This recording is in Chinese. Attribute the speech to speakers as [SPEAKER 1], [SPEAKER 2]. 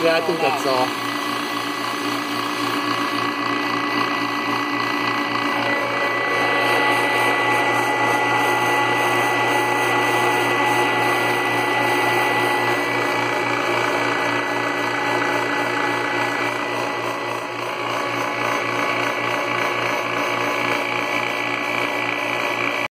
[SPEAKER 1] 对啊，就在。